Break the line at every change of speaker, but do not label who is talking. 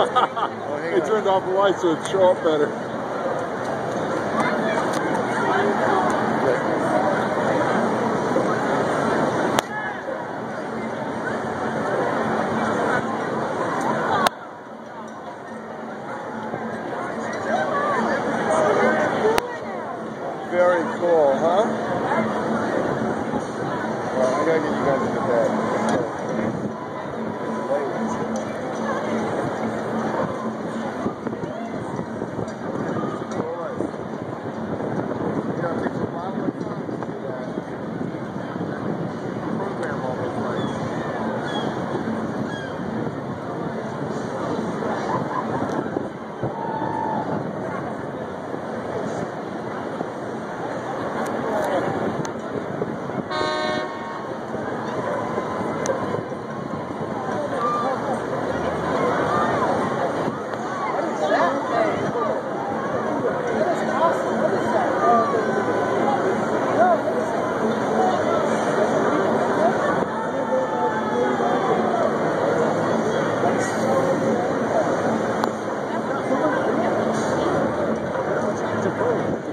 It they turned off the lights so it'd show up better. Very cool, huh? traffic. to prove.